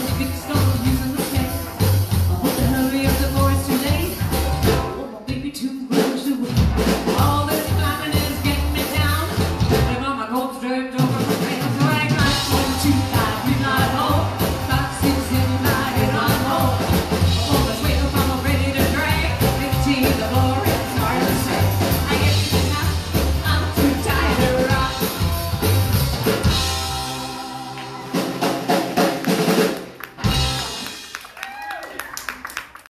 Because